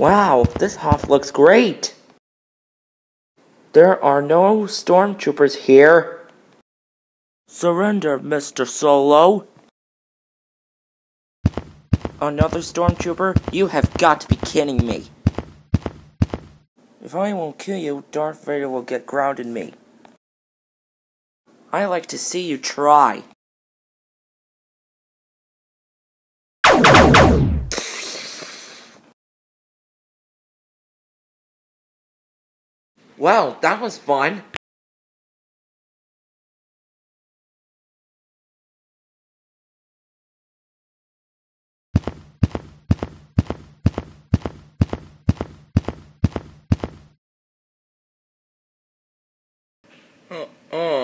Wow, this Hoth looks great! There are no stormtroopers here. Surrender, Mr. Solo. Another stormtrooper? You have got to be kidding me. If I won't kill you, Darth Vader will get grounded me. I like to see you try. Wow, that was fun. Uh, uh.